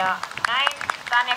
Ja näin Tanja